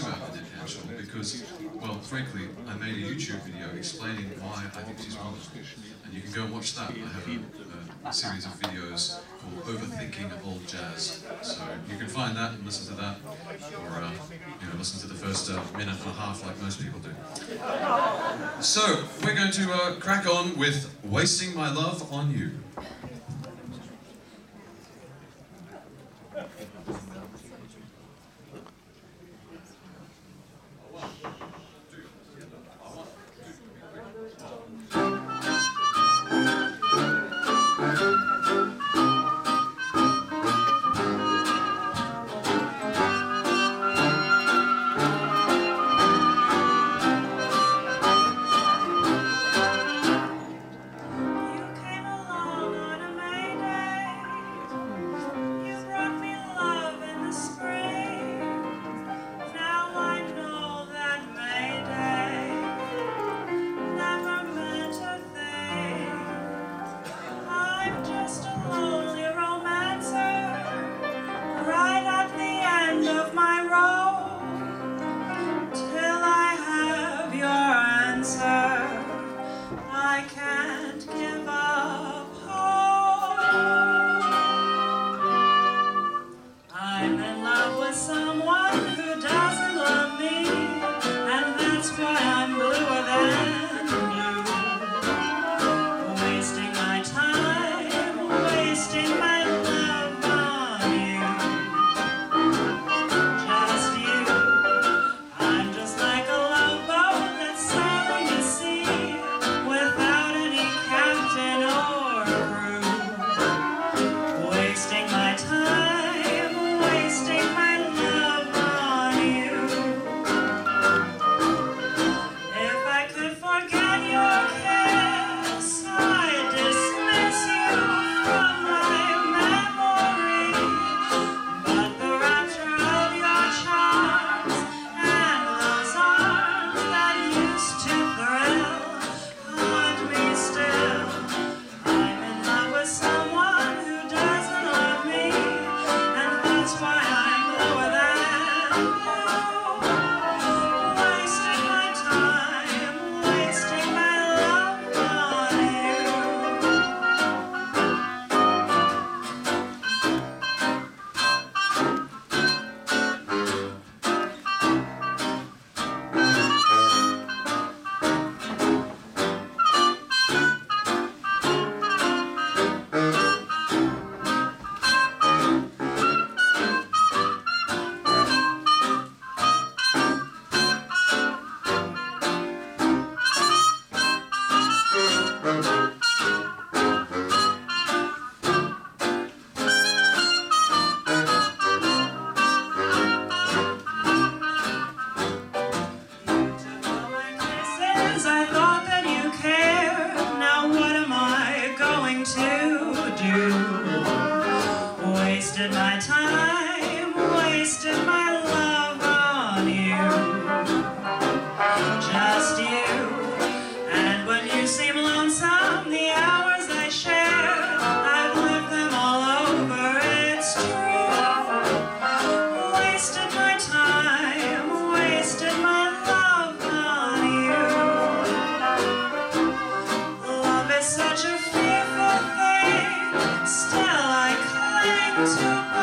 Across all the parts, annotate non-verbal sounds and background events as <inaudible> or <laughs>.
about Annette Hanshaw because, well, frankly, I made a YouTube video explaining why I think she's wonderful. And you can go and watch that. I have a, a series of videos called Overthinking Old Jazz. So you can find that and listen to that, or uh, you know, listen to the first uh, minute and a half like most people do. So we're going to uh, crack on with Wasting My Love on. You cling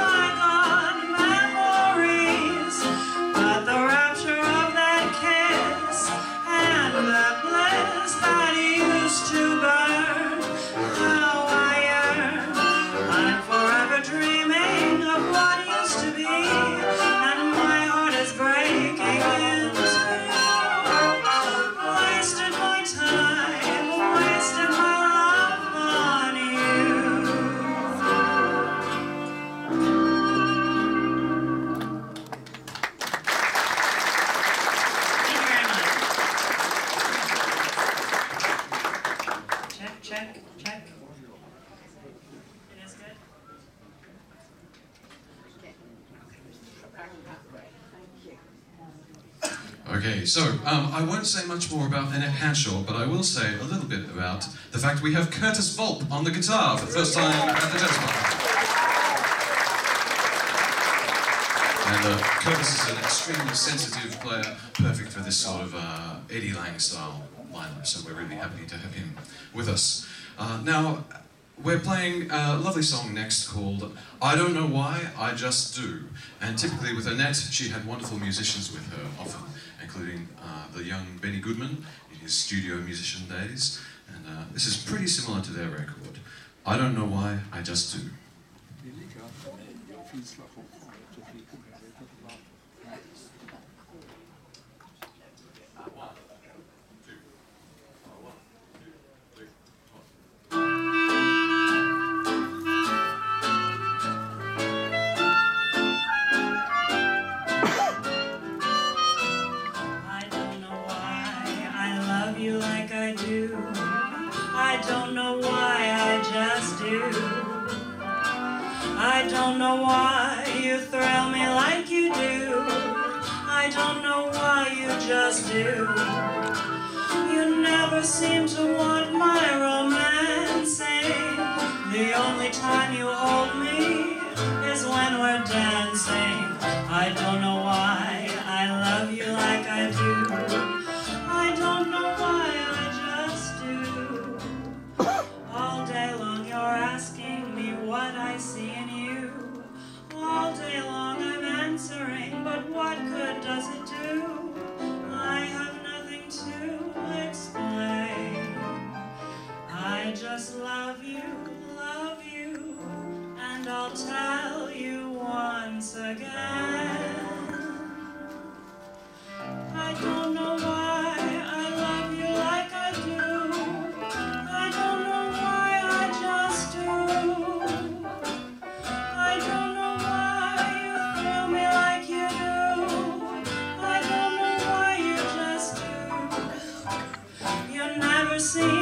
Okay, so um, I won't say much more about Annette Hanshaw, but I will say a little bit about the fact we have Curtis Volp on the guitar for the first time at the Jazz Bar. And uh, Curtis is an extremely sensitive player, perfect for this sort of uh, Eddie Lang style lineup. So we're really happy to have him with us. Uh, now, we're playing a lovely song next called I Don't Know Why, I Just Do. And typically with Annette, she had wonderful musicians with her often, including uh, the young Benny Goodman in his studio musician days. And uh, this is pretty similar to their record. I Don't Know Why, I Just Do. You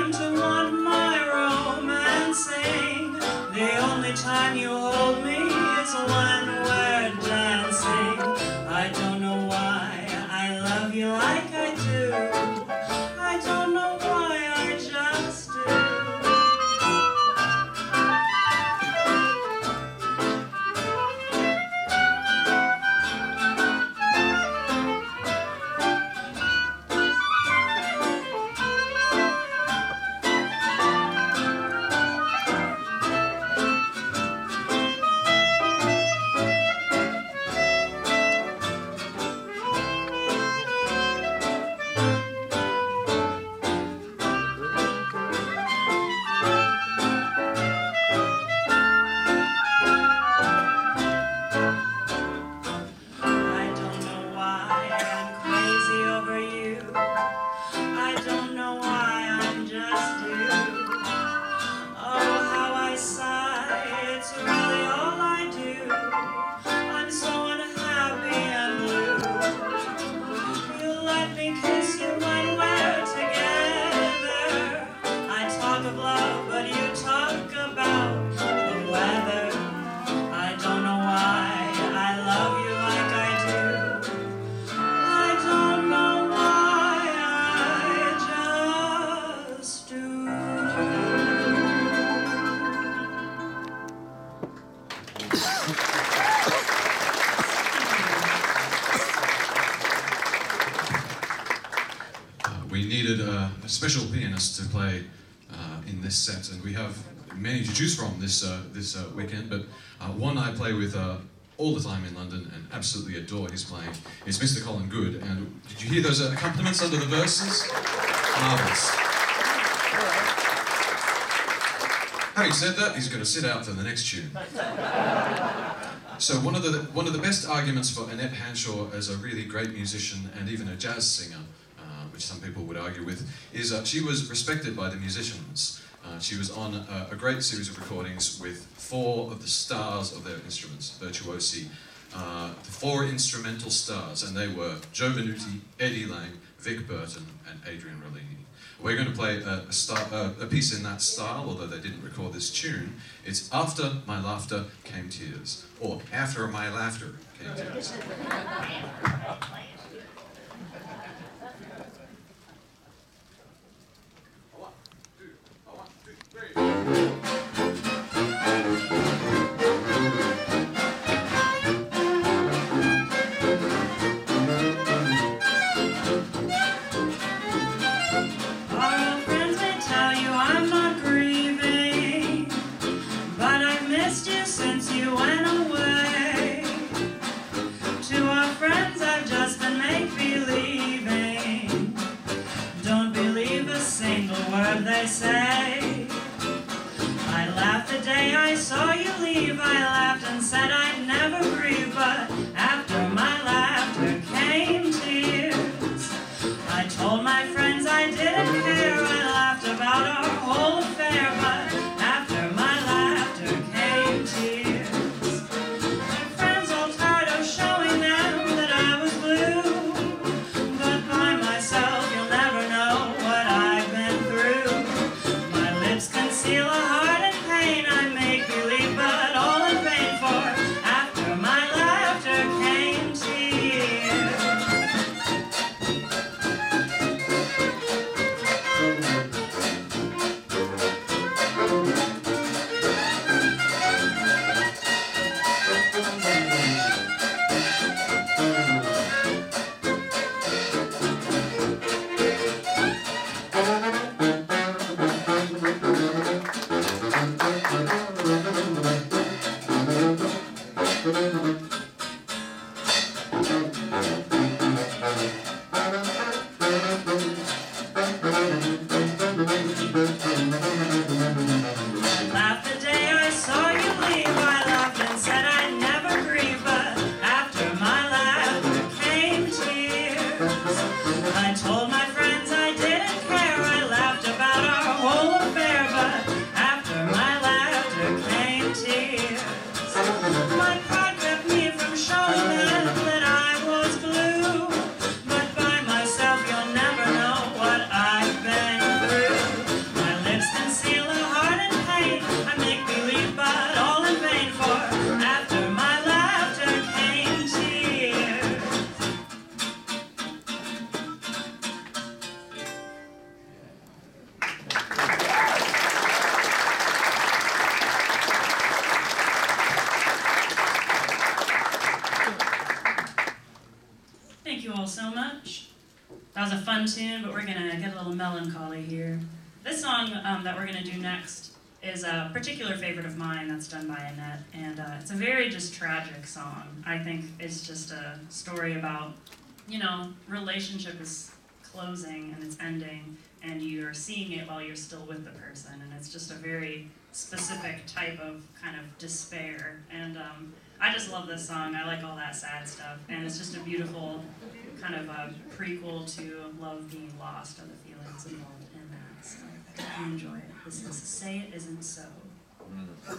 special pianist to play uh, in this set, and we have many to choose from this uh, this uh, weekend. But uh, one I play with uh, all the time in London and absolutely adore his playing is Mr. Colin Good. And did you hear those accompaniments under the verses? Marvelous. Having said that, he's going to sit out for the next tune. So one of the one of the best arguments for Annette Hanshaw as a really great musician and even a jazz singer, which some people would argue with, is uh, she was respected by the musicians. Uh, she was on a, a great series of recordings with four of the stars of their instruments, virtuosi, uh, the four instrumental stars, and they were Joe Venuti, Eddie Lang, Vic Berton, and Adrian Rollini. We're going to play a, a, star, uh, a piece in that style, although they didn't record this tune. It's After My Laughter Came Tears, or After My Laughter Came Tears. <laughs> much. That was a fun tune, but we're gonna get a little melancholy here. This song um, that we're gonna do next is a particular favorite of mine that's done by Annette, and uh, it's a very just tragic song. I think it's just a story about, you know, relationship is closing and it's ending, and you're seeing it while you're still with the person, and it's just a very specific type of kind of despair. And um, I just love this song. I like all that sad stuff, and it's just a beautiful kind of a prequel to love being lost and the feelings involved in that. So I enjoy it. This is Say It Isn't So. Mm.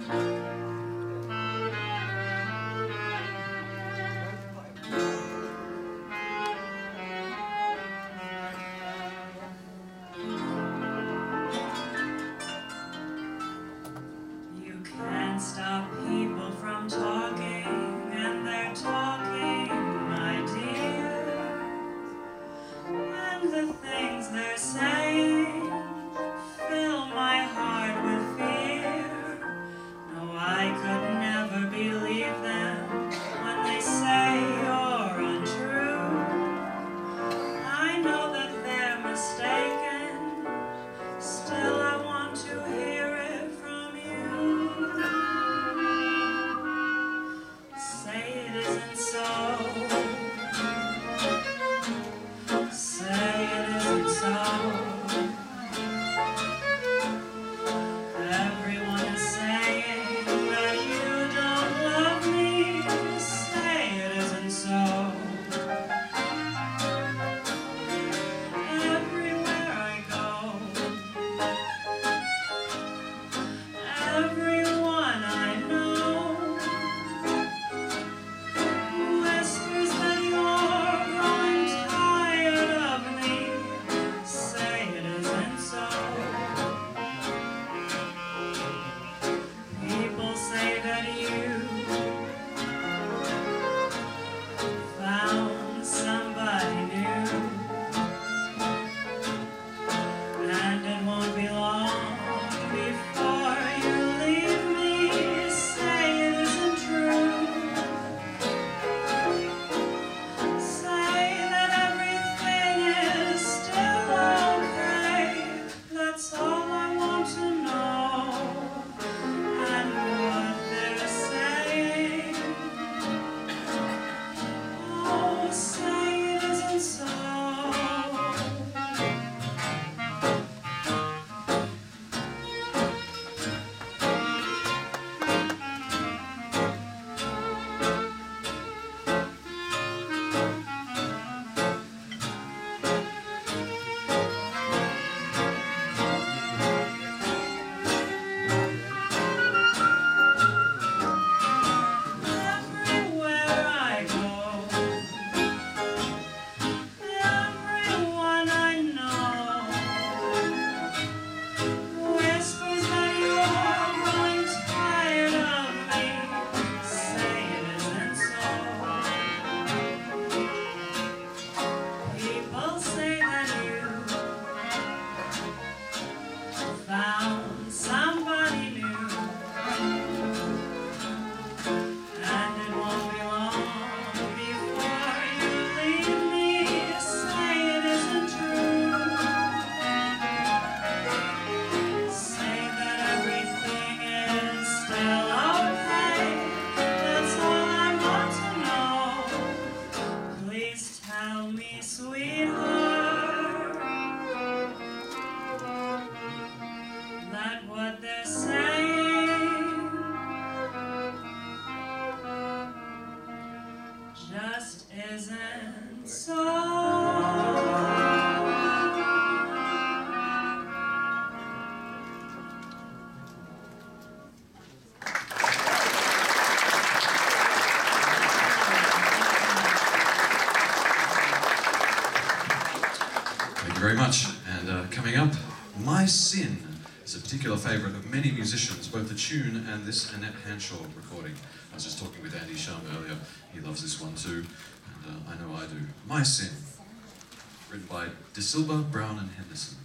You many musicians, both the tune and this Annette Hanshaw recording. I was just talking with Andy Schumm earlier. He loves this one too, and uh, I know I do. My Sin, written by DeSylva, Brown, and Henderson.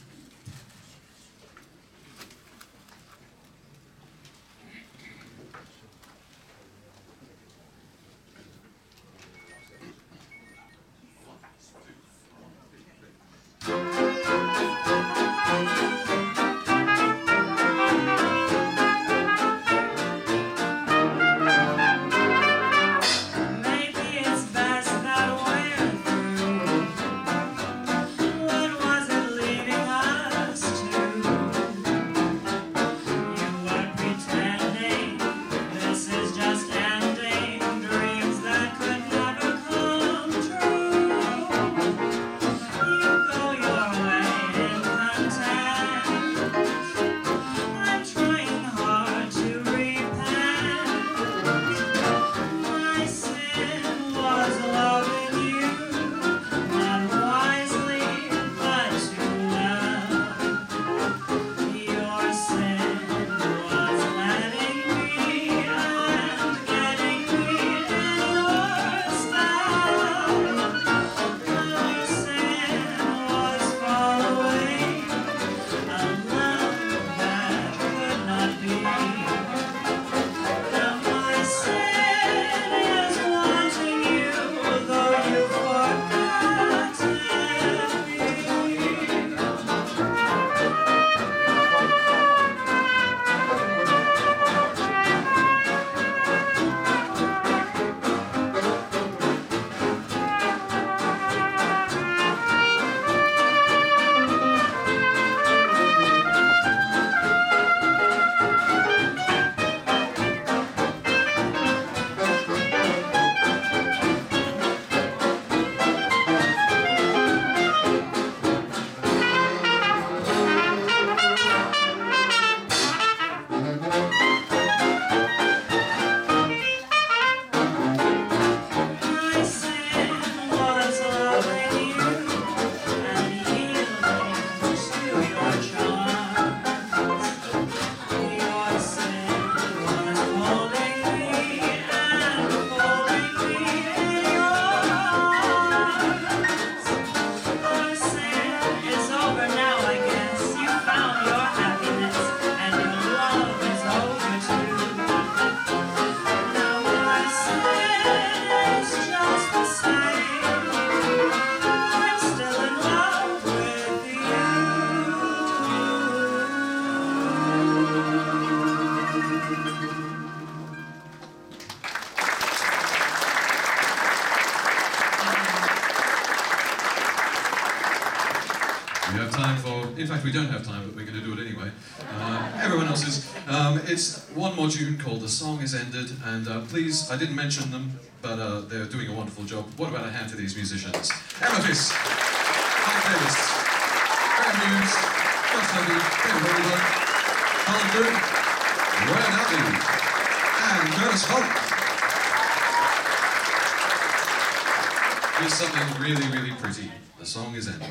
We have time for, in fact, we don't have time, but we're going to do it anyway. Uh, everyone else is. Um, it's one more tune called The Song Is Ended, and uh, please, I didn't mention them, but uh, they're doing a wonderful job. What about a hand to these musicians? Fisk, Mike Davis, Graham Hughes, Josh Levy, Ben Holder, Colin Good, Ryan Utley, and Curtis Holt. Here's something really, really pretty. The song is ended.